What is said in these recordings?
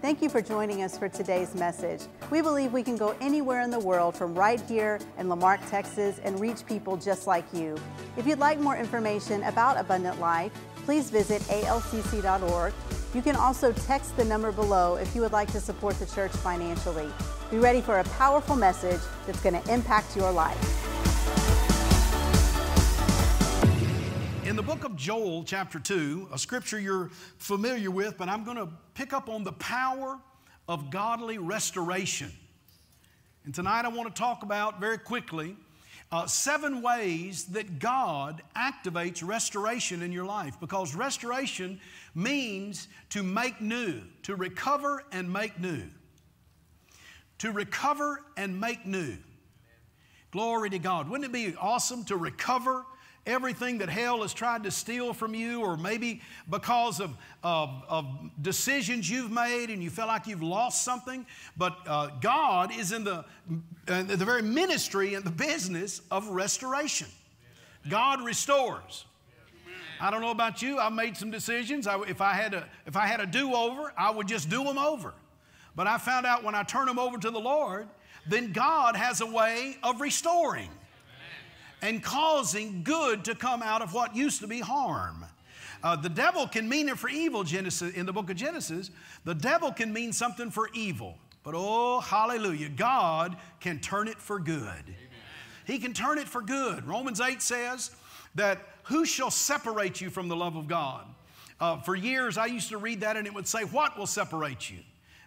Thank you for joining us for today's message. We believe we can go anywhere in the world from right here in La Marque, Texas, and reach people just like you. If you'd like more information about Abundant Life, please visit alcc.org. You can also text the number below if you would like to support the church financially. Be ready for a powerful message that's going to impact your life. The book of Joel, chapter 2, a scripture you're familiar with, but I'm going to pick up on the power of godly restoration. And tonight I want to talk about very quickly uh, seven ways that God activates restoration in your life because restoration means to make new, to recover and make new. To recover and make new. Glory to God. Wouldn't it be awesome to recover everything that hell has tried to steal from you, or maybe because of, of, of decisions you've made and you feel like you've lost something. But uh, God is in the, in the very ministry and the business of restoration. God restores. I don't know about you. I've made some decisions. I, if I had a if I had a do over, I would just do them over. But I found out when I turn them over to the Lord, then God has a way of restoring and causing good to come out of what used to be harm. Uh, the devil can mean it for evil, Genesis, in the book of Genesis. The devil can mean something for evil. But oh, hallelujah, God can turn it for good. Amen. He can turn it for good. Romans 8 says that who shall separate you from the love of God? Uh, for years, I used to read that and it would say, What will separate you?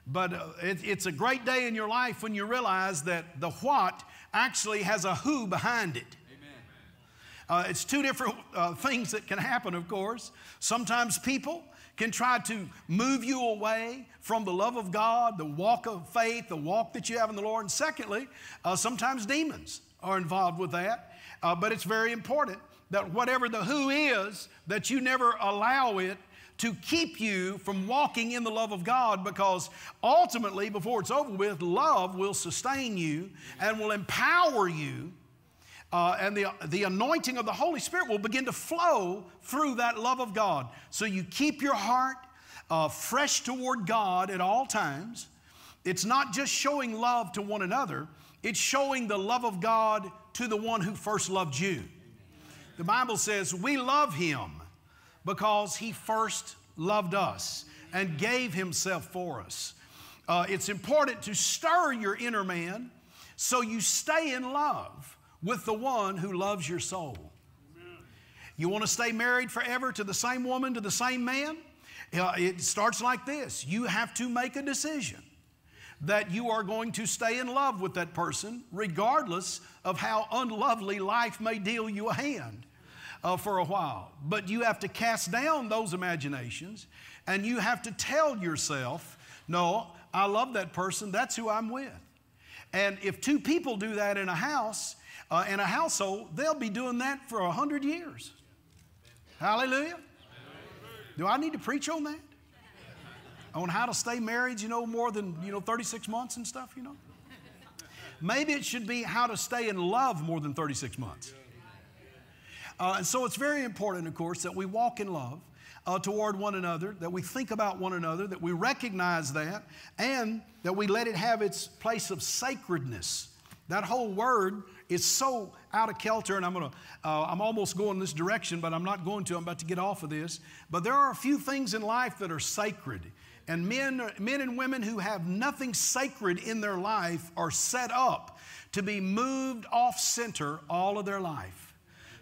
But uh, it, it's a great day in your life when you realize that the what actually has a who behind it. Uh, it's two different uh, things that can happen, of course. Sometimes people can try to move you away from the love of God, the walk of faith, the walk that you have in the Lord. And secondly, uh, sometimes demons are involved with that. Uh, but it's very important that whatever the who is, that you never allow it to keep you from walking in the love of God because ultimately, before it's over with, love will sustain you and will empower you uh, and the, the anointing of the Holy Spirit will begin to flow through that love of God. So you keep your heart uh, fresh toward God at all times. It's not just showing love to one another, it's showing the love of God to the one who first loved you. The Bible says we love him because he first loved us and gave himself for us. Uh, it's important to stir your inner man so you stay in love with the one who loves your soul. You want to stay married forever to the same woman, to the same man? It starts like this you have to make a decision that you are going to stay in love with that person, regardless of how unlovely life may deal you a hand uh, for a while. But you have to cast down those imaginations and you have to tell yourself, no, I love that person, that's who I'm with. And if two people do that in a house, uh, in a household, they'll be doing that for a hundred years. Hallelujah. Do I need to preach on that? On how to stay married, you know, more than, you know, 36 months and stuff, you know? Maybe it should be how to stay in love more than 36 months. Uh, and so it's very important, of course, that we walk in love uh, toward one another, that we think about one another, that we recognize that, and that we let it have its place of sacredness. That whole word is so out of kilter, and I'm gonna, uh, I'm almost going this direction, but I'm not going to. I'm about to get off of this. But there are a few things in life that are sacred. And men, men and women who have nothing sacred in their life are set up to be moved off center all of their life.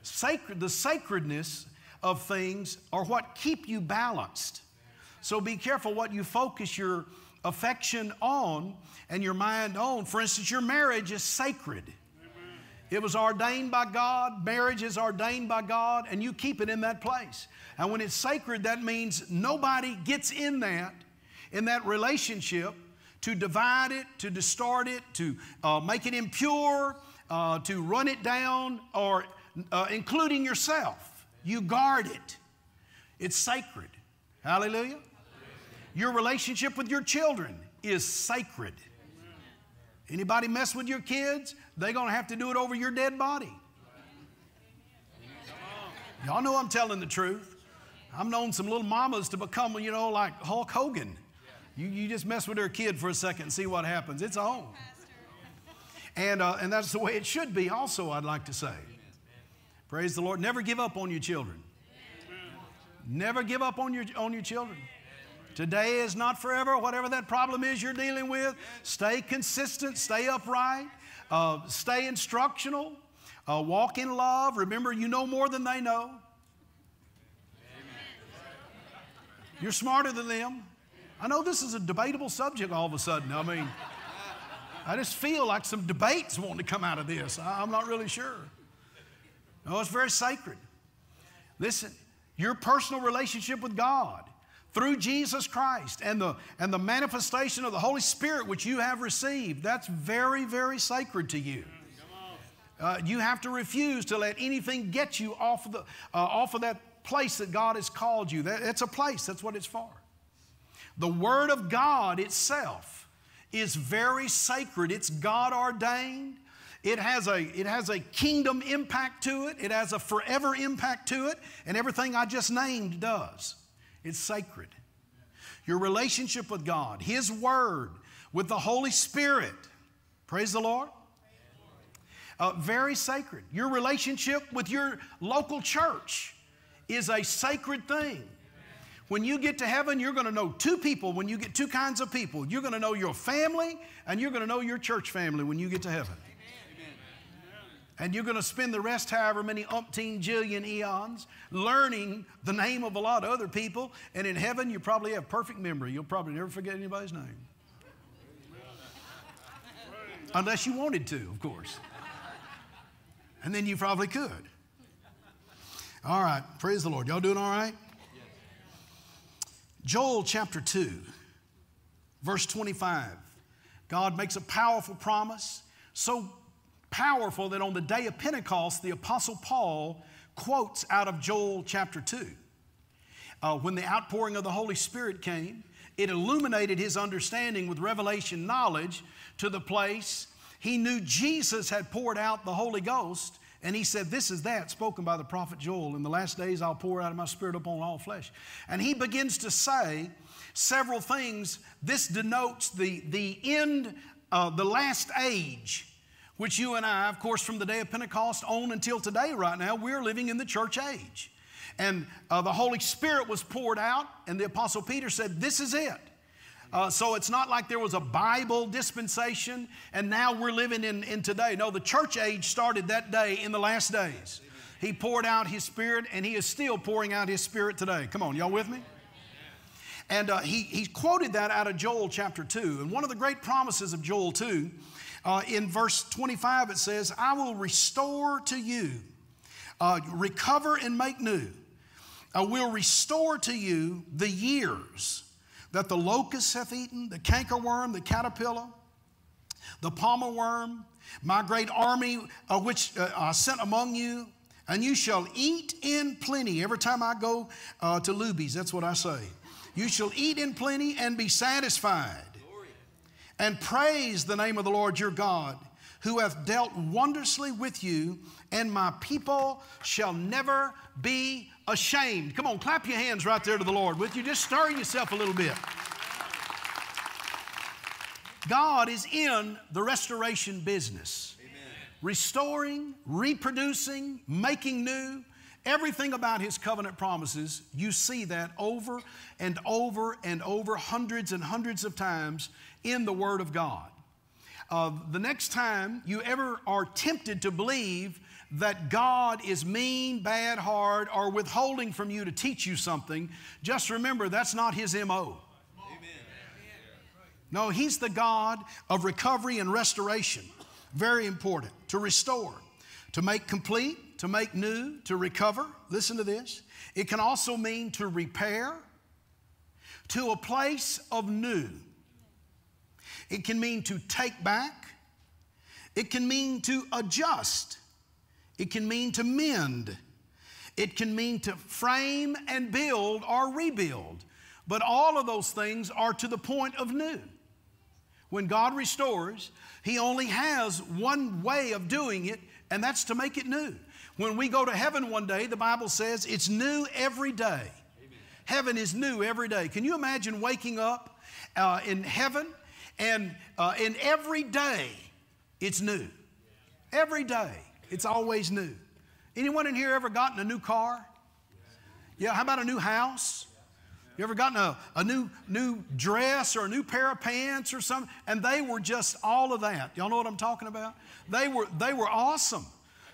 Sacred, the sacredness of things are what keep you balanced. So be careful what you focus your affection on and your mind on. For instance, your marriage is sacred. It was ordained by God, marriage is ordained by God, and you keep it in that place. And when it's sacred, that means nobody gets in that, in that relationship, to divide it, to distort it, to uh, make it impure, uh, to run it down, or uh, including yourself. You guard it. It's sacred. Hallelujah. Your relationship with your children is sacred. Anybody mess with your kids, they're going to have to do it over your dead body. Y'all know I'm telling the truth. I've known some little mamas to become, you know, like Hulk Hogan. You, you just mess with their kid for a second and see what happens. It's on. And, uh, and that's the way it should be, also, I'd like to say. Praise the Lord. Never give up on your children. Never give up on your, on your children. Today is not forever. Whatever that problem is you're dealing with, stay consistent, stay upright, uh, stay instructional, uh, walk in love. Remember, you know more than they know. You're smarter than them. I know this is a debatable subject all of a sudden. I mean, I just feel like some debates wanting to come out of this. I'm not really sure. No, it's very sacred. Listen, your personal relationship with God through Jesus Christ and the, and the manifestation of the Holy Spirit which you have received, that's very, very sacred to you. Uh, you have to refuse to let anything get you off of, the, uh, off of that place that God has called you. That, it's a place, that's what it's for. The Word of God itself is very sacred, it's God ordained. It has, a, it has a kingdom impact to it, it has a forever impact to it, and everything I just named does. It's sacred. Your relationship with God, His Word, with the Holy Spirit. Praise the Lord. Uh, very sacred. Your relationship with your local church is a sacred thing. When you get to heaven, you're going to know two people when you get two kinds of people. You're going to know your family and you're going to know your church family when you get to heaven. And you're going to spend the rest, however many umpteen jillion eons, learning the name of a lot of other people. And in heaven, you probably have perfect memory. You'll probably never forget anybody's name. Unless you wanted to, of course. And then you probably could. All right, praise the Lord. Y'all doing all right? Joel chapter 2, verse 25. God makes a powerful promise, so powerful that on the day of Pentecost, the Apostle Paul quotes out of Joel chapter 2. Uh, when the outpouring of the Holy Spirit came, it illuminated his understanding with revelation knowledge to the place he knew Jesus had poured out the Holy Ghost. And he said, This is that spoken by the prophet Joel. In the last days, I'll pour out of my spirit upon all flesh. And he begins to say several things. This denotes the, the end, uh, the last age which you and I, of course, from the day of Pentecost on until today, right now, we're living in the church age. And uh, the Holy Spirit was poured out, and the Apostle Peter said, This is it. Uh, so it's not like there was a Bible dispensation and now we're living in, in today. No, the church age started that day in the last days. He poured out His Spirit and He is still pouring out His Spirit today. Come on, y'all with me? And uh, he, he quoted that out of Joel chapter 2. And one of the great promises of Joel 2 uh, in verse 25, it says, I will restore to you, uh, recover and make new. I will restore to you the years that the locust hath eaten, the cankerworm, the caterpillar, the palmer worm, my great army uh, which uh, I sent among you, and you shall eat in plenty. Every time I go uh, to Luby's, that's what I say. You shall eat in plenty and be satisfied and praise the name of the Lord your God, who hath dealt wondrously with you, and my people shall never be ashamed. Come on, clap your hands right there to the Lord with you. Just stir yourself a little bit. God is in the restoration business. Amen. Restoring, reproducing, making new. Everything about his covenant promises, you see that over and over and over, hundreds and hundreds of times in the Word of God. Uh, the next time you ever are tempted to believe that God is mean, bad, hard, or withholding from you to teach you something, just remember that's not His MO. No, He's the God of recovery and restoration. Very important. To restore, to make complete, to make new, to recover. Listen to this. It can also mean to repair, to a place of new. It can mean to take back. It can mean to adjust. It can mean to mend. It can mean to frame and build or rebuild. But all of those things are to the point of new. When God restores, He only has one way of doing it, and that's to make it new. When we go to heaven one day, the Bible says it's new every day. heaven is new every day. Can you imagine waking up uh, in heaven and uh, in every day it's new? Every day it's always new. Anyone in here ever gotten a new car? Yeah, how about a new house? You ever gotten a, a new, new dress or a new pair of pants or something? And they were just all of that. Y'all know what I'm talking about? They were, they were awesome.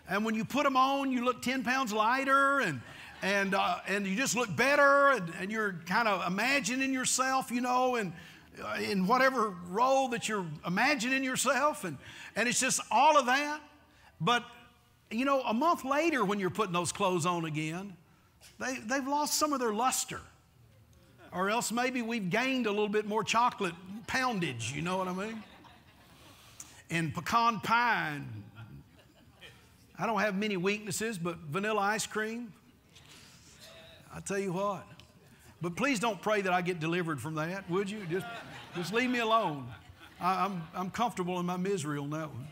And when you put them on, you look 10 pounds lighter and, and, uh, and you just look better and, and you're kind of imagining yourself, you know, and uh, in whatever role that you're imagining yourself. And, and it's just all of that. But, you know, a month later when you're putting those clothes on again, they, they've lost some of their luster. Or else maybe we've gained a little bit more chocolate poundage, you know what I mean? And pecan pie. And I don't have many weaknesses, but vanilla ice cream, I tell you what. But please don't pray that I get delivered from that, would you? Just, just leave me alone. I, I'm, I'm comfortable in my misery on that one.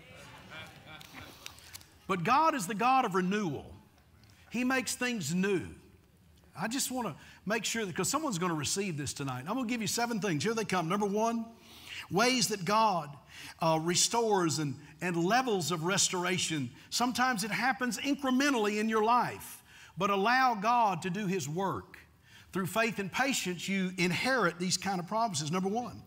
But God is the God of renewal. He makes things new. I just want to make sure that, because someone's going to receive this tonight. I'm going to give you seven things. Here they come. Number one, ways that God uh, restores and, and levels of restoration. Sometimes it happens incrementally in your life, but allow God to do His work. Through faith and patience, you inherit these kind of promises. Number one,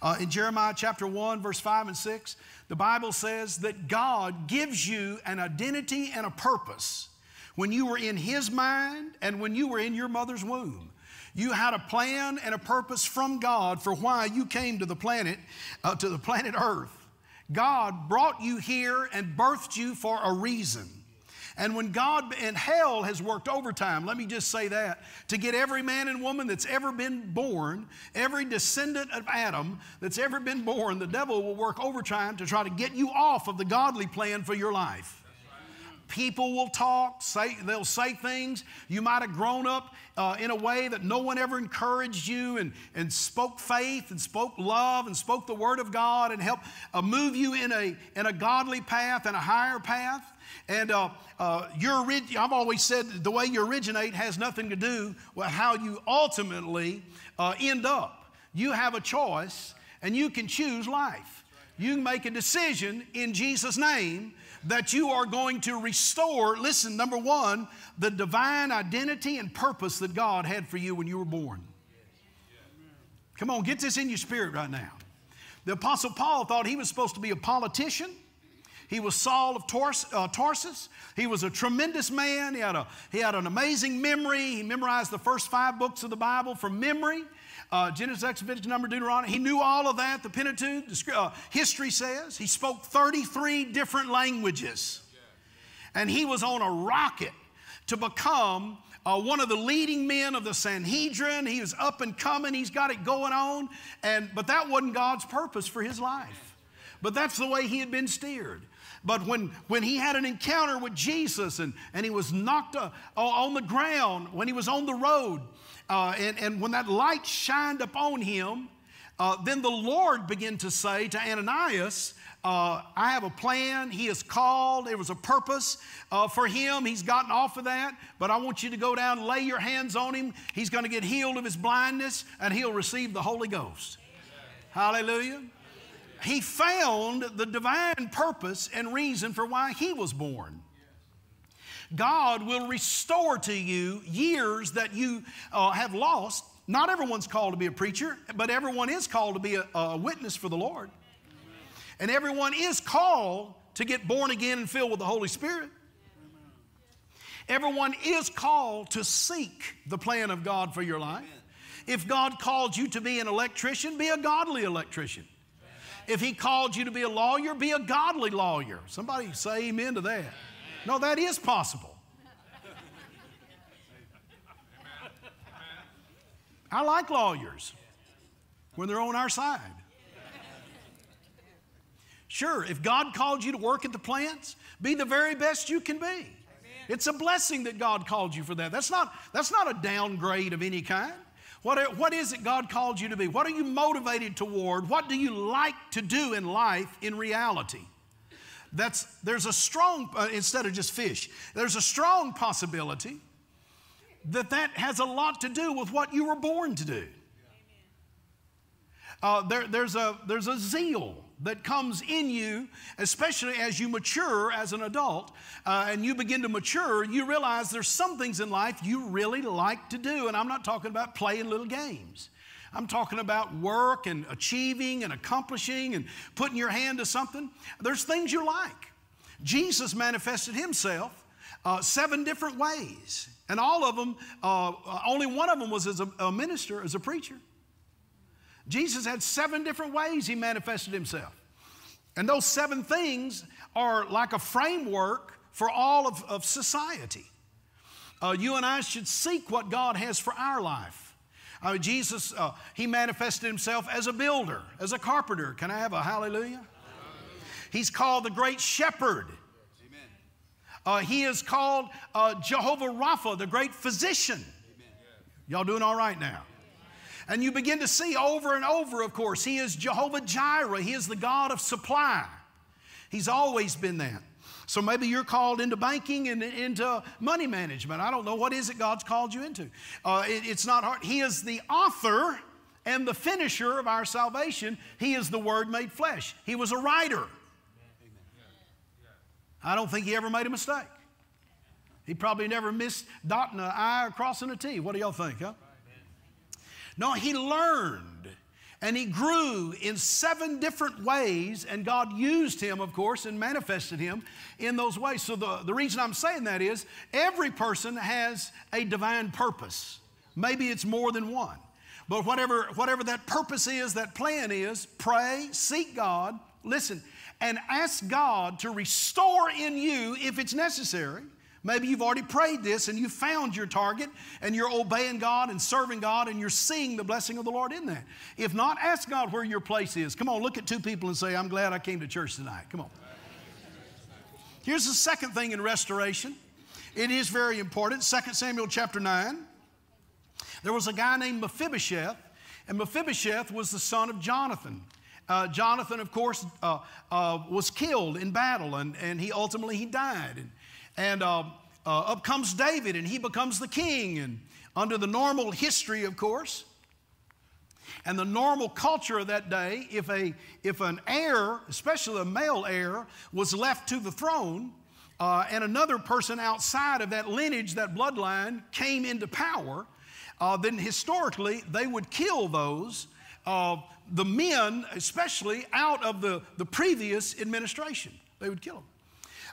uh, in Jeremiah chapter 1, verse 5 and 6, the Bible says that God gives you an identity and a purpose when you were in His mind and when you were in your mother's womb. You had a plan and a purpose from God for why you came to the planet, uh, to the planet Earth. God brought you here and birthed you for a reason. And when God and hell has worked overtime, let me just say that, to get every man and woman that's ever been born, every descendant of Adam that's ever been born, the devil will work overtime to try to get you off of the godly plan for your life. People will talk, say, they'll say things. You might have grown up uh, in a way that no one ever encouraged you and, and spoke faith and spoke love and spoke the Word of God and helped uh, move you in a, in a godly path and a higher path. And uh, uh, your, I've always said the way you originate has nothing to do with how you ultimately uh, end up. You have a choice and you can choose life. You can make a decision in Jesus' name that you are going to restore, listen, number one, the divine identity and purpose that God had for you when you were born. Come on, get this in your spirit right now. The Apostle Paul thought he was supposed to be a politician. He was Saul of Tars- uh, Tarsus. He was a tremendous man. He had, a, he had an amazing memory. He memorized the first five books of the Bible from memory uh, Genesis, Exodus, Number, Deuteronomy. He knew all of that. The Pentateuch, uh, history says. He spoke 33 different languages. And he was on a rocket to become uh, one of the leading men of the Sanhedrin. He was up and coming. He's got it going on. And, but that wasn't God's purpose for his life. But that's the way he had been steered. But when, when he had an encounter with Jesus and, and he was knocked uh, on the ground, when he was on the road, uh, and, and when that light shined upon him, uh, then the Lord began to say to Ananias, uh, I have a plan. He is called. There was a purpose uh, for him. He's gotten off of that, but I want you to go down, lay your hands on him. He's going to get healed of his blindness, and he'll receive the Holy Ghost. Hallelujah. He found the divine purpose and reason for why he was born. God will restore to you years that you uh, have lost. Not everyone's called to be a preacher, but everyone is called to be a, a witness for the Lord. And everyone is called to get born again and filled with the Holy Spirit. Everyone is called to seek the plan of God for your life. If God called you to be an electrician, be a godly electrician. If He called you to be a lawyer, be a godly lawyer. Somebody say amen to that. No, that is possible. I like lawyers when they're on our side. Sure, if God called you to work at the plants, be the very best you can be. It's a blessing that God called you for that. That's not, that's not a downgrade of any kind. What, what is it God called you to be? What are you motivated toward? What do you like to do in life in reality? That's, there's a strong, uh, instead of just fish, there's a strong possibility that that has a lot to do with what you were born to do. Uh, there, there's, a, there's a zeal that comes in you, especially as you mature as an adult uh, and you begin to mature, you realize there's some things in life you really like to do. And I'm not talking about playing little games. I'm talking about work and achieving and accomplishing and putting your hand to something. There's things you like. Jesus manifested himself uh, seven different ways, and all of them, uh, only one of them was as a, a minister, as a preacher. Jesus had seven different ways he manifested himself. And those seven things are like a framework for all of, of society. Uh, you and I should seek what God has for our life. Uh, Jesus, uh, he manifested himself as a builder, as a carpenter. Can I have a hallelujah? He's called the great shepherd. Uh, he is called uh, Jehovah Rapha, the great physician. Y'all doing all right now? And you begin to see over and over, of course, He is Jehovah Jireh. He is the God of supply. He's always been that. So maybe you're called into banking and into money management. I don't know. What is it God's called you into? Uh, it, it's not hard. He is the author and the finisher of our salvation. He is the Word made flesh. He was a writer. I don't think he ever made a mistake. He probably never missed dotting an I or crossing a T. What do y'all think, huh? No, he learned and he grew in seven different ways, and God used him, of course, and manifested him in those ways. So, the, the reason I'm saying that is every person has a divine purpose. Maybe it's more than one. But whatever, whatever that purpose is, that plan is, pray, seek God, listen, and ask God to restore in you if it's necessary Maybe you've already prayed this and you found your target and you're obeying God and serving God and you're seeing the blessing of the Lord in that. If not, ask God where your place is. Come on, look at two people and say, I'm glad I came to church tonight. Come on. Here's the second thing in restoration. It is very important. 2 Samuel chapter 9. There was a guy named Mephibosheth, and Mephibosheth was the son of Jonathan. Uh, Jonathan, of course, uh, uh, was killed in battle, and, and he ultimately he died. And, and uh, uh, up comes David, and he becomes the king. And under the normal history, of course, and the normal culture of that day, if, a, if an heir, especially a male heir, was left to the throne, uh, and another person outside of that lineage, that bloodline, came into power, uh, then historically they would kill those, uh, the men especially, out of the, the previous administration. They would kill them.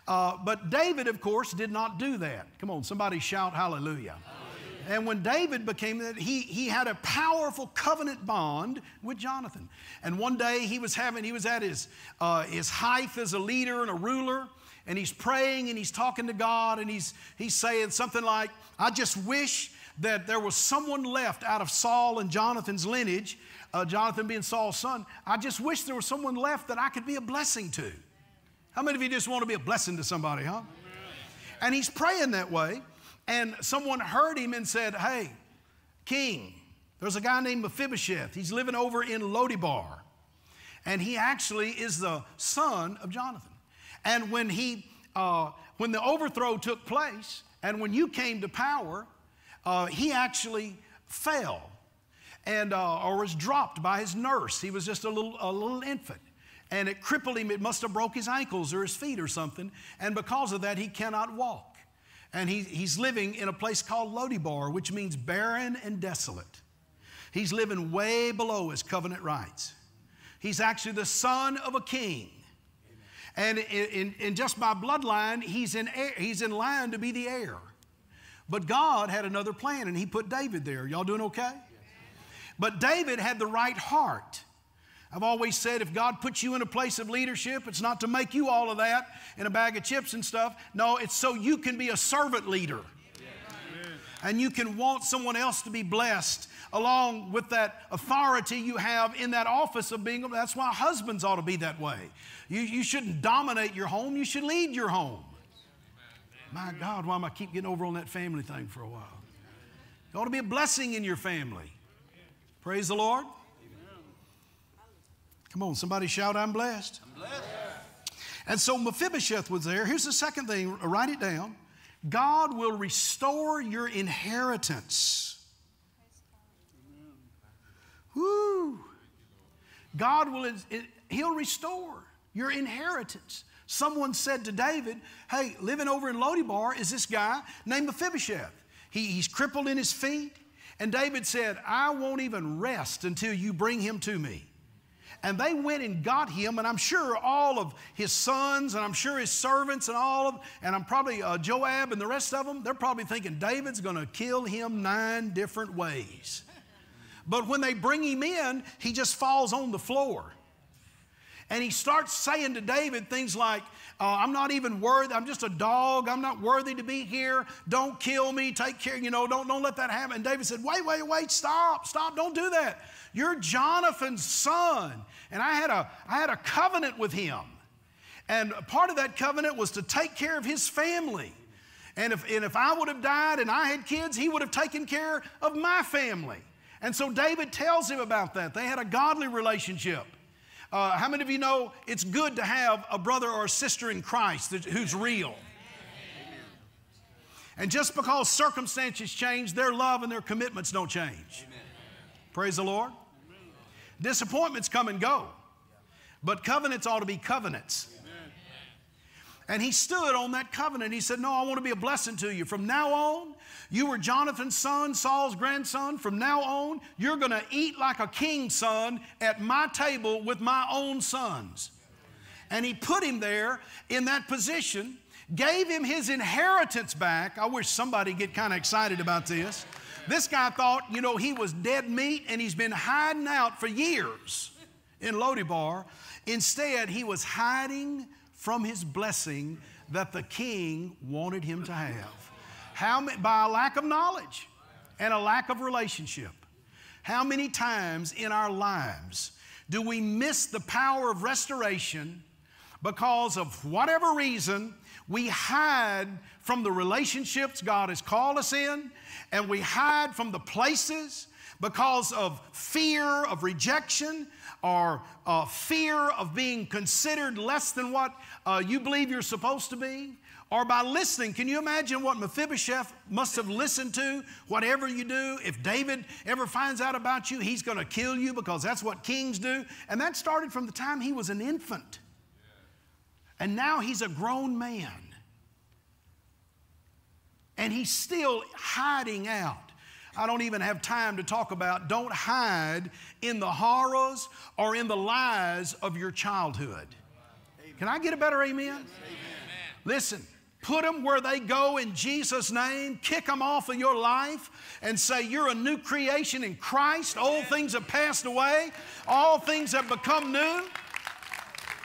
Uh, but David, of course, did not do that. Come on, somebody shout hallelujah. hallelujah. And when David became that, he, he had a powerful covenant bond with Jonathan. And one day he was having, he was at his, uh, his height as a leader and a ruler, and he's praying and he's talking to God, and he's, he's saying something like, I just wish that there was someone left out of Saul and Jonathan's lineage, uh, Jonathan being Saul's son. I just wish there was someone left that I could be a blessing to. How many of you just want to be a blessing to somebody, huh? And he's praying that way, and someone heard him and said, Hey, King, there's a guy named Mephibosheth. He's living over in Lodebar. And he actually is the son of Jonathan. And when he uh, when the overthrow took place and when you came to power, uh, he actually fell and uh, or was dropped by his nurse. He was just a little a little infant and it crippled him. It must have broke his ankles or his feet or something. And because of that, he cannot walk. And he, he's living in a place called Lodebar, which means barren and desolate. He's living way below his covenant rights. He's actually the son of a king. And in, in, in just by bloodline, he's in, he's in line to be the heir. But God had another plan, and he put David there. Y'all doing okay? But David had the right heart. I've always said if God puts you in a place of leadership, it's not to make you all of that in a bag of chips and stuff. No, it's so you can be a servant leader. And you can want someone else to be blessed along with that authority you have in that office of being. That's why husbands ought to be that way. You, you shouldn't dominate your home, you should lead your home. My God, why am I keep getting over on that family thing for a while? You ought to be a blessing in your family. Praise the Lord. Come on, somebody shout, I'm blessed. I'm blessed. And so Mephibosheth was there. Here's the second thing write it down God will restore your inheritance. Woo! God will, He'll restore your inheritance. Someone said to David, Hey, living over in Lodebar is this guy named Mephibosheth. He, he's crippled in his feet. And David said, I won't even rest until you bring him to me. And they went and got him, and I'm sure all of his sons, and I'm sure his servants, and all of, and I'm probably uh, Joab and the rest of them, they're probably thinking David's going to kill him nine different ways. But when they bring him in, he just falls on the floor. And he starts saying to David things like, uh, I'm not even worthy. I'm just a dog. I'm not worthy to be here. Don't kill me. Take care. You know, don't, don't let that happen. And David said, Wait, wait, wait. Stop. Stop. Don't do that. You're Jonathan's son. And I had a, I had a covenant with him. And part of that covenant was to take care of his family. And if, and if I would have died and I had kids, he would have taken care of my family. And so David tells him about that. They had a godly relationship. Uh, how many of you know it's good to have a brother or a sister in Christ that, who's real? And just because circumstances change, their love and their commitments don't change. Amen. Praise the Lord. Amen. Disappointments come and go, but covenants ought to be covenants. And he stood on that covenant. He said, No, I want to be a blessing to you. From now on, you were Jonathan's son, Saul's grandson. From now on, you're going to eat like a king's son at my table with my own sons. And he put him there in that position, gave him his inheritance back. I wish somebody get kind of excited about this. This guy thought, you know, he was dead meat and he's been hiding out for years in Lodebar. Instead, he was hiding from his blessing that the king wanted him to have. How by a lack of knowledge and a lack of relationship. How many times in our lives do we miss the power of restoration because of whatever reason we hide from the relationships God has called us in, and we hide from the places because of fear of rejection or uh, fear of being considered less than what uh, you believe you're supposed to be, or by listening. Can you imagine what Mephibosheth must have listened to? Whatever you do, if David ever finds out about you, he's going to kill you because that's what kings do. And that started from the time he was an infant. And now he's a grown man. And he's still hiding out. I don't even have time to talk about. Don't hide in the horrors or in the lies of your childhood. Can I get a better amen? amen. Listen, put them where they go in Jesus' name, kick them off of your life, and say, You're a new creation in Christ. Old things have passed away, all things have become new.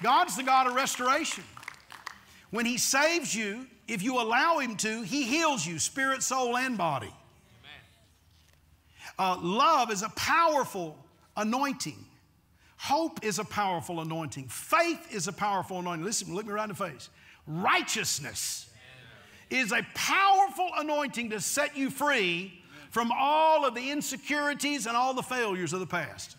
God's the God of restoration. When He saves you, if you allow Him to, He heals you, spirit, soul, and body. Uh, love is a powerful anointing. Hope is a powerful anointing. Faith is a powerful anointing. Listen, look me right in the face. Righteousness is a powerful anointing to set you free from all of the insecurities and all the failures of the past.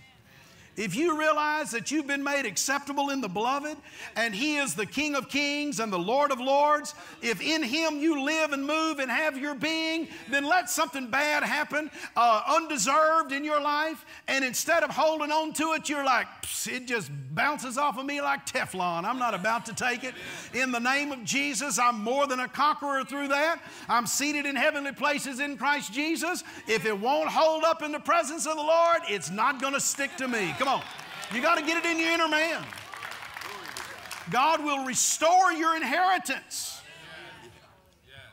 If you realize that you've been made acceptable in the beloved and He is the King of kings and the Lord of lords, if in Him you live and move and have your being, then let something bad happen, uh, undeserved in your life, and instead of holding on to it, you're like, it just bounces off of me like Teflon. I'm not about to take it. In the name of Jesus, I'm more than a conqueror through that. I'm seated in heavenly places in Christ Jesus. If it won't hold up in the presence of the Lord, it's not going to stick to me. Come on. You got to get it in your inner man. God will restore your inheritance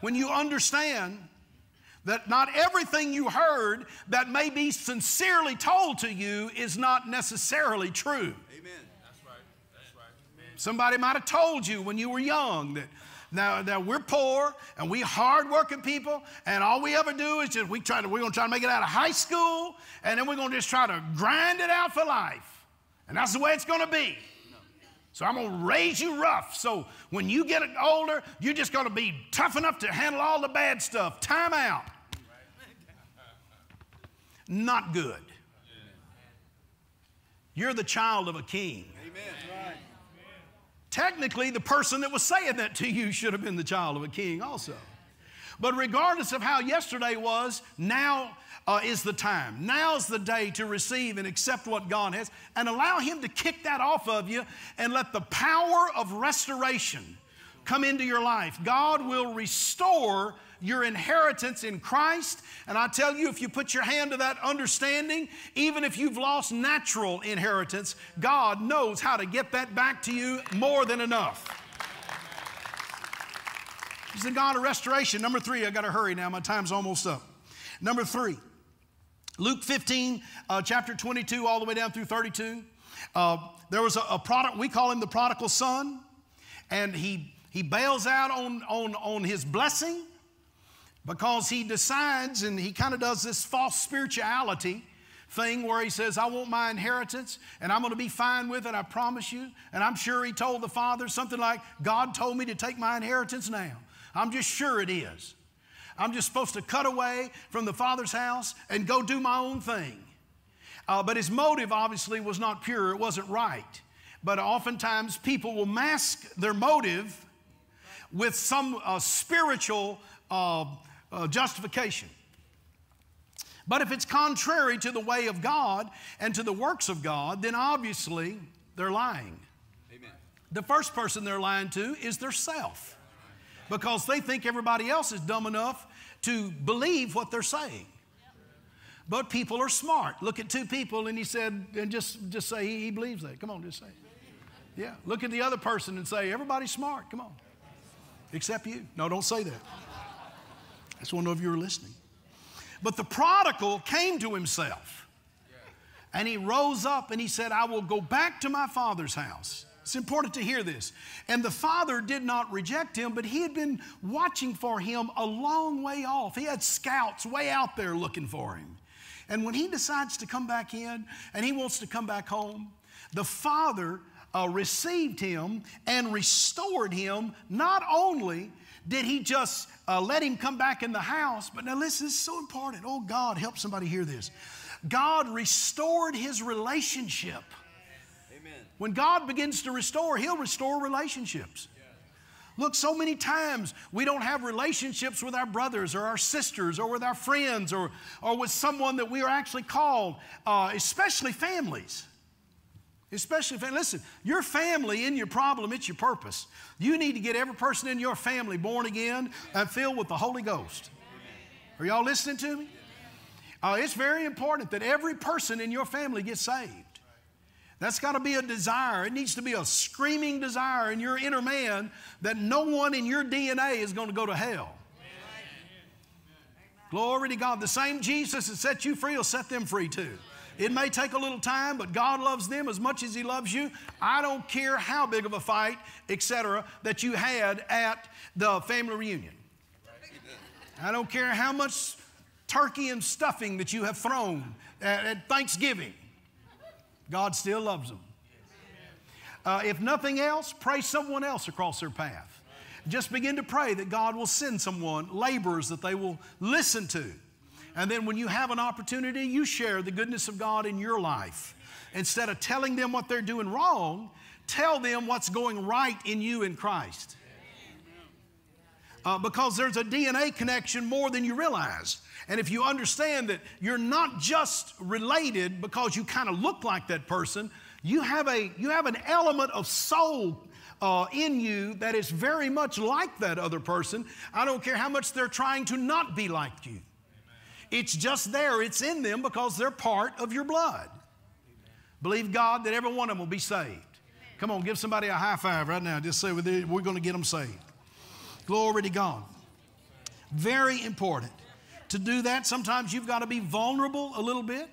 when you understand that not everything you heard that may be sincerely told to you is not necessarily true. Amen. That's right. That's right. Somebody might have told you when you were young that now, now we're poor and we hardworking people, and all we ever do is just we try to we're gonna try to make it out of high school, and then we're gonna just try to grind it out for life. And that's the way it's gonna be. So I'm gonna raise you rough. So when you get older, you're just gonna be tough enough to handle all the bad stuff. Time out. Not good. You're the child of a king. Amen. Technically, the person that was saying that to you should have been the child of a king also. But regardless of how yesterday was, now uh, is the time. Now's the day to receive and accept what God has and allow Him to kick that off of you and let the power of restoration come into your life. God will restore your inheritance in Christ. And I tell you, if you put your hand to that understanding, even if you've lost natural inheritance, God knows how to get that back to you more than enough. He's the God of restoration. Number three, I got to hurry now. My time's almost up. Number three, Luke 15, uh, chapter 22, all the way down through 32. Uh, there was a, a product, we call him the prodigal son, and he, he bails out on, on, on his blessing because he decides and he kind of does this false spirituality thing where he says, I want my inheritance and I'm going to be fine with it, I promise you. And I'm sure he told the father something like, God told me to take my inheritance now. I'm just sure it is. I'm just supposed to cut away from the Father's house and go do my own thing. Uh, but his motive obviously was not pure, it wasn't right. But oftentimes people will mask their motive with some uh, spiritual uh, uh justification. But if it's contrary to the way of God and to the works of God, then obviously they're lying. Amen. The first person they're lying to is their self because they think everybody else is dumb enough to believe what they're saying. But people are smart. Look at two people and he said, and just, just say he, he believes that. Come on, just say it. Yeah. Look at the other person and say, everybody's smart. Come on. Except you. No, don't say that. I just want to know if you were listening. But the prodigal came to himself and he rose up and he said, I will go back to my father's house. It's important to hear this. And the father did not reject him, but he had been watching for him a long way off. He had scouts way out there looking for him. And when he decides to come back in and he wants to come back home, the father uh, received him and restored him. Not only did he just uh, let him come back in the house, but now listen, this is so important. Oh, God, help somebody hear this. God restored his relationship Amen. when God begins to restore, He'll restore relationships. Look, so many times we don't have relationships with our brothers or our sisters or with our friends or, or with someone that we are actually called, uh, especially families. Especially, if, listen, your family in your problem, it's your purpose. You need to get every person in your family born again and filled with the Holy Ghost. Are y'all listening to me? Uh, it's very important that every person in your family gets saved. That's got to be a desire. It needs to be a screaming desire in your inner man that no one in your DNA is going to go to hell. Glory to God. The same Jesus that set you free will set them free too. It may take a little time, but God loves them as much as He loves you. I don't care how big of a fight, etc., that you had at the family reunion. I don't care how much turkey and stuffing that you have thrown at, at Thanksgiving. God still loves them. Uh, if nothing else, pray someone else across their path. Just begin to pray that God will send someone, laborers that they will listen to. And then when you have an opportunity, you share the goodness of God in your life. Instead of telling them what they're doing wrong, tell them what's going right in you in Christ. Uh, because there's a DNA connection more than you realize. And if you understand that you're not just related because you kind of look like that person, you have, a, you have an element of soul uh, in you that is very much like that other person. I don't care how much they're trying to not be like you. It's just there, it's in them because they're part of your blood. Amen. Believe God that every one of them will be saved. Amen. Come on, give somebody a high five right now. Just say, we're going to get them saved. Glory to God. Very important to do that, sometimes you've got to be vulnerable a little bit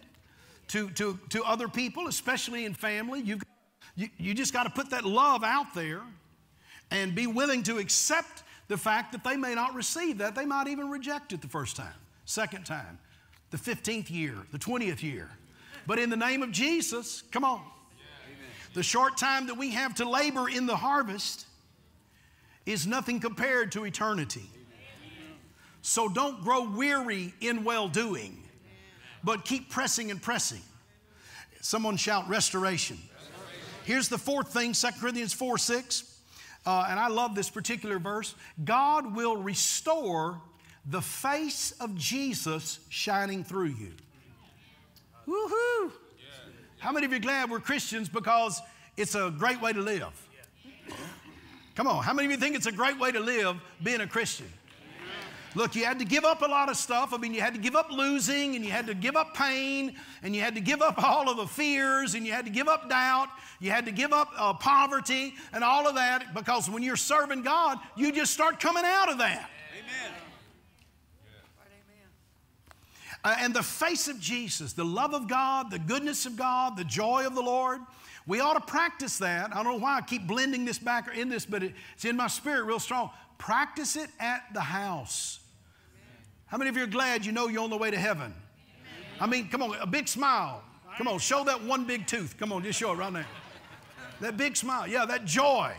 to, to, to other people, especially in family. You've, you, you just got to put that love out there and be willing to accept the fact that they may not receive that. They might even reject it the first time, second time, the 15th year, the 20th year. But in the name of Jesus, come on. The short time that we have to labor in the harvest is nothing compared to eternity. So don't grow weary in well doing, but keep pressing and pressing. Someone shout restoration. Here's the fourth thing 2 Corinthians 4 6. Uh, and I love this particular verse. God will restore the face of Jesus shining through you. Woohoo! How many of you are glad we're Christians because it's a great way to live? Come on, how many of you think it's a great way to live being a Christian? Look, you had to give up a lot of stuff. I mean, you had to give up losing, and you had to give up pain, and you had to give up all of the fears, and you had to give up doubt. You had to give up uh, poverty and all of that because when you're serving God, you just start coming out of that. Uh, and the face of Jesus, the love of God, the goodness of God, the joy of the Lord. We ought to practice that. I don't know why I keep blending this back or in this, but it's in my spirit real strong. Practice it at the house. How many of you are glad you know you're on the way to heaven? I mean, come on, a big smile. Come on, show that one big tooth. Come on, just show it right now. That big smile. Yeah, that joy.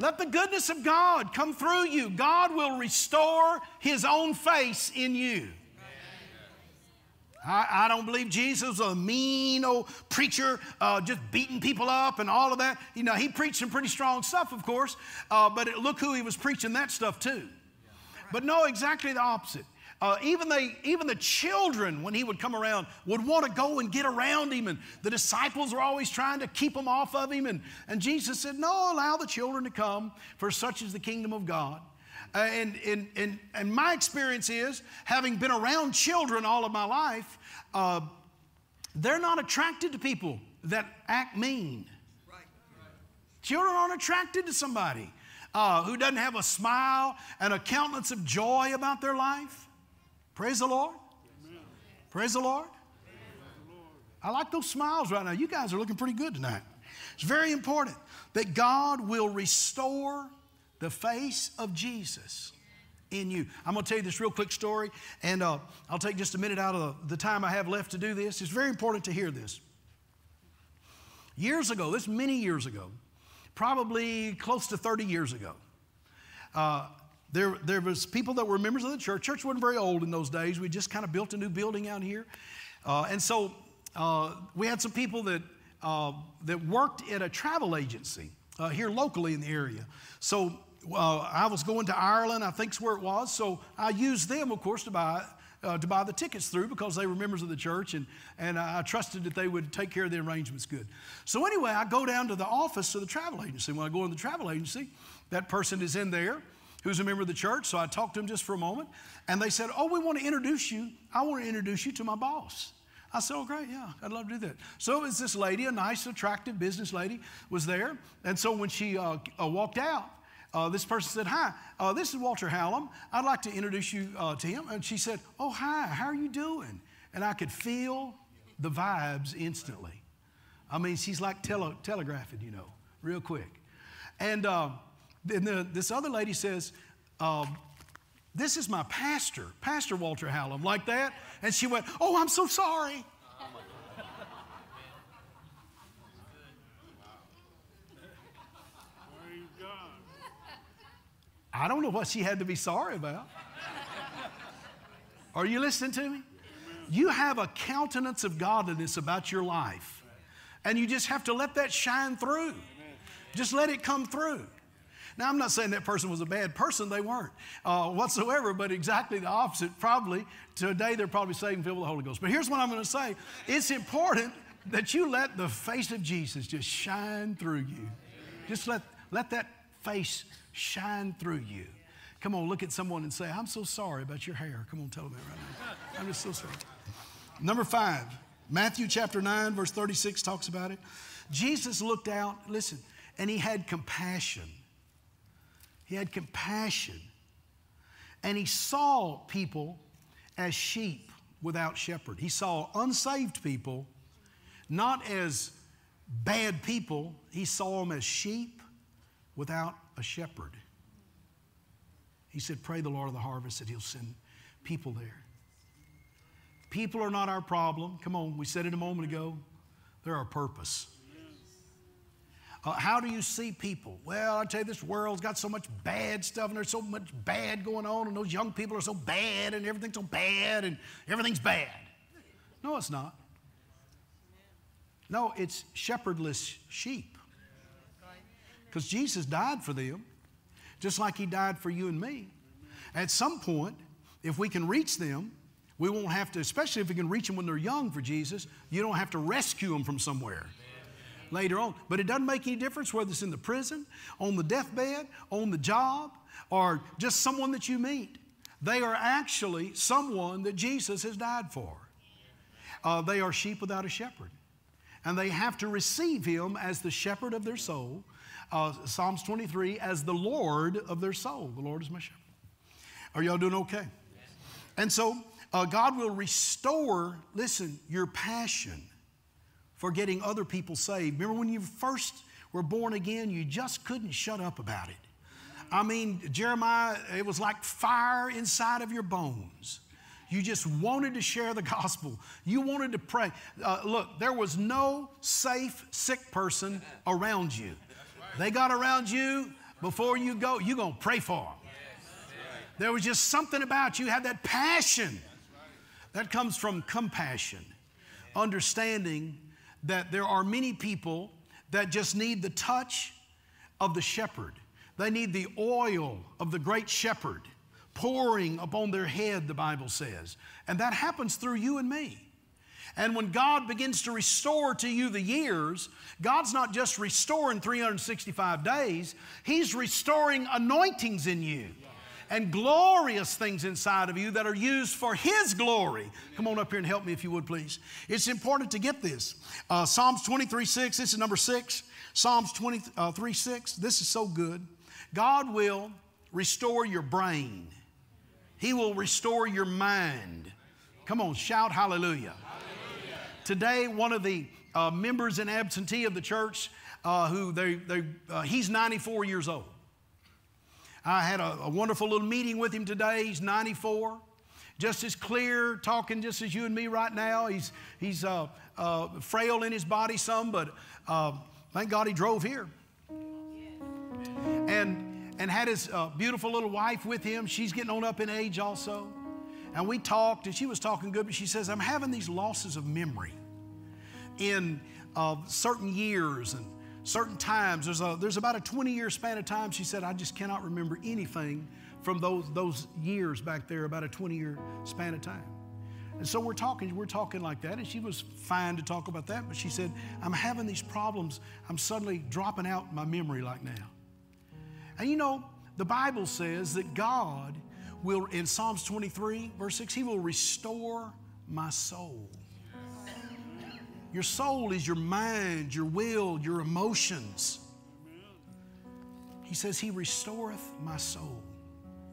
Let the goodness of God come through you. God will restore His own face in you. I, I don't believe Jesus was a mean old preacher, uh, just beating people up and all of that. You know, he preached some pretty strong stuff, of course, uh, but it, look who he was preaching that stuff to. But no, exactly the opposite. Uh, even, they, even the children, when he would come around, would want to go and get around him. And the disciples were always trying to keep them off of him. And, and Jesus said, No, allow the children to come, for such is the kingdom of God. Uh, and, and, and, and my experience is, having been around children all of my life, uh, they're not attracted to people that act mean. Children aren't attracted to somebody uh, who doesn't have a smile and a countenance of joy about their life. Praise the Lord. Amen. Praise the Lord. Amen. I like those smiles right now. You guys are looking pretty good tonight. It's very important that God will restore the face of Jesus in you. I'm going to tell you this real quick story, and uh, I'll take just a minute out of the time I have left to do this. It's very important to hear this. Years ago, this many years ago, probably close to 30 years ago, uh, there, there was people that were members of the church. Church wasn't very old in those days. We just kind of built a new building out here. Uh, and so uh, we had some people that, uh, that worked at a travel agency uh, here locally in the area. So uh, I was going to Ireland, I think's where it was. So I used them, of course, to buy uh, to buy the tickets through because they were members of the church and, and I trusted that they would take care of the arrangements good. So, anyway, I go down to the office of the travel agency. When I go in the travel agency, that person is in there who's a member of the church. So I talked to him just for a moment, and they said, Oh, we want to introduce you. I want to introduce you to my boss. I said, Oh, great, yeah, I'd love to do that. So it was this lady, a nice, attractive business lady, was there. And so when she uh, uh, walked out, uh, this person said, Hi, uh, this is Walter Hallam. I'd like to introduce you uh, to him. And she said, Oh, hi, how are you doing? And I could feel the vibes instantly. I mean, she's like tele- telegraphing, you know, real quick. And uh, then the, this other lady says, um, This is my pastor, Pastor Walter Hallam, like that. And she went, Oh, I'm so sorry. I don't know what she had to be sorry about. Are you listening to me? You have a countenance of godliness about your life, and you just have to let that shine through. Just let it come through. Now, I'm not saying that person was a bad person, they weren't uh, whatsoever, but exactly the opposite. Probably today they're probably saved and filled with the Holy Ghost. But here's what I'm going to say it's important that you let the face of Jesus just shine through you. Just let, let that face shine through you. Come on, look at someone and say, I'm so sorry about your hair. Come on, tell them that right now. I'm just so sorry. Number five, Matthew chapter 9, verse 36 talks about it. Jesus looked out, listen, and he had compassion. He had compassion. And he saw people as sheep without shepherd. He saw unsaved people not as bad people, he saw them as sheep without a shepherd. He said, Pray the Lord of the harvest that He'll send people there. People are not our problem. Come on, we said it a moment ago. They're our purpose. Uh, how do you see people? Well, I tell you, this world's got so much bad stuff, and there's so much bad going on, and those young people are so bad, and everything's so bad, and everything's bad. No, it's not. No, it's shepherdless sheep. Because Jesus died for them, just like He died for you and me. At some point, if we can reach them, we won't have to, especially if we can reach them when they're young for Jesus, you don't have to rescue them from somewhere later on. But it doesn't make any difference whether it's in the prison, on the deathbed, on the job, or just someone that you meet. They are actually someone that Jesus has died for. Uh, they are sheep without a shepherd. And they have to receive him as the shepherd of their soul. Uh, Psalms 23, as the Lord of their soul. The Lord is my shepherd. Are y'all doing okay? And so uh, God will restore, listen, your passion for getting other people saved. Remember when you first were born again, you just couldn't shut up about it. I mean, Jeremiah, it was like fire inside of your bones. You just wanted to share the gospel. You wanted to pray. Uh, look, there was no safe sick person around you. They got around you before you go, you're going to pray for them. There was just something about you, you had that passion. That comes from compassion, understanding that there are many people that just need the touch of the shepherd. They need the oil of the great shepherd pouring upon their head, the Bible says. And that happens through you and me. And when God begins to restore to you the years, God's not just restoring 365 days, He's restoring anointings in you and glorious things inside of you that are used for His glory. Come on up here and help me if you would, please. It's important to get this. Uh, Psalms 23 6, this is number six. Psalms 23 6, this is so good. God will restore your brain, He will restore your mind. Come on, shout hallelujah. hallelujah. Today, one of the uh, members in absentee of the church, uh, who they, they, uh, he's 94 years old. I had a, a wonderful little meeting with him today. He's 94 just as clear, talking just as you and me right now. He's, he's uh, uh, frail in his body some, but uh, thank God he drove here. And, and had his uh, beautiful little wife with him. She's getting on up in age also. And we talked, and she was talking good, but she says, I'm having these losses of memory in uh, certain years and certain times. There's, a, there's about a 20 year span of time. She said, I just cannot remember anything from those, those years back there, about a 20 year span of time. And so we're talking, we're talking like that, and she was fine to talk about that, but she said, I'm having these problems. I'm suddenly dropping out my memory like now. And you know, the Bible says that God will, in Psalms 23, verse 6, He will restore my soul. Your soul is your mind, your will, your emotions. He says, He restoreth my soul.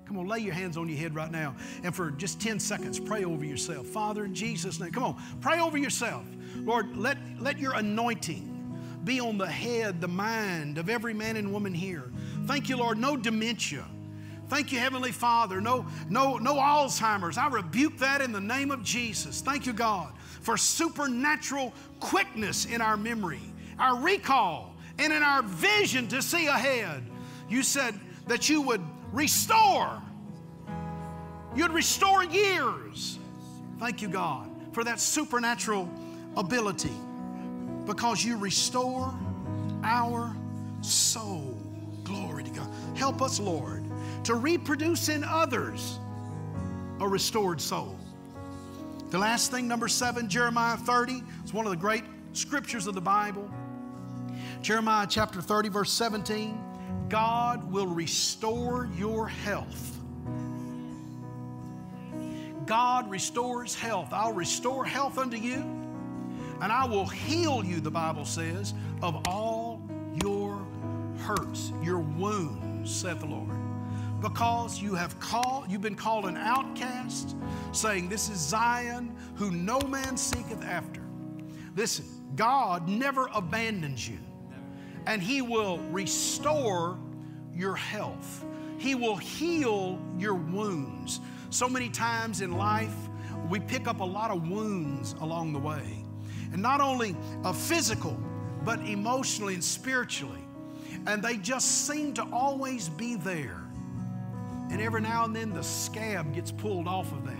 Come on, lay your hands on your head right now. And for just 10 seconds, pray over yourself. Father, in Jesus' name, come on, pray over yourself. Lord, let, let your anointing be on the head, the mind of every man and woman here. Thank you, Lord, no dementia. Thank you, Heavenly Father. No, no, no Alzheimer's. I rebuke that in the name of Jesus. Thank you, God for supernatural quickness in our memory, our recall, and in our vision to see ahead. You said that you would restore. You'd restore years. Thank you, God, for that supernatural ability because you restore our soul. Help us, Lord, to reproduce in others a restored soul. The last thing, number seven, Jeremiah 30. is one of the great scriptures of the Bible. Jeremiah chapter 30, verse 17. God will restore your health. God restores health. I'll restore health unto you, and I will heal you, the Bible says, of all your hurts, your wounds, saith the Lord because you have called, you've been called an outcast, saying, This is Zion, who no man seeketh after. Listen, God never abandons you, and He will restore your health. He will heal your wounds. So many times in life, we pick up a lot of wounds along the way. And not only a physical, but emotionally and spiritually. And they just seem to always be there. And every now and then the scab gets pulled off of that.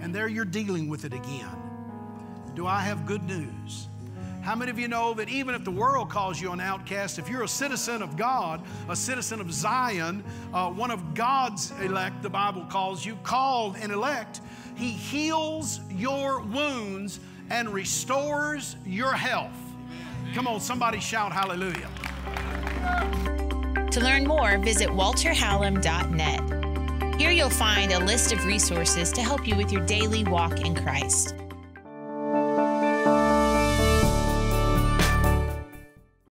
And there you're dealing with it again. Do I have good news? How many of you know that even if the world calls you an outcast, if you're a citizen of God, a citizen of Zion, uh, one of God's elect, the Bible calls you, called and elect, He heals your wounds and restores your health. Come on, somebody shout hallelujah. To learn more, visit walterhallam.net. Here you'll find a list of resources to help you with your daily walk in Christ.